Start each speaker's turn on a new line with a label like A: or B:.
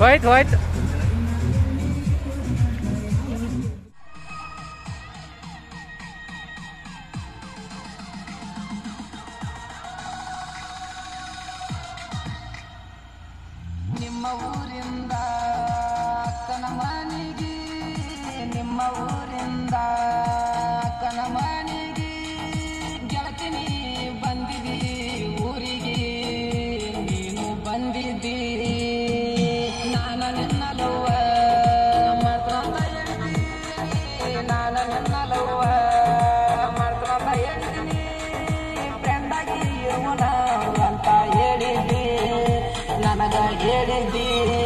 A: Wait, wait.
B: ನಿಮ್ಮ ಊರಿಂದ ಅಕ್ಕನ ಮನೆಗೆ ನಿಮ್ಮ ಊರಿಂದ ಅಕ್ಕನ ಮನೆಗೆ ಗೆಳತಿನಿ ಬಂದಿದ್ದೀ ಊರಿಗೆ ನೀನು ಬಂದಿದ್ದೀರಿ Let it, be.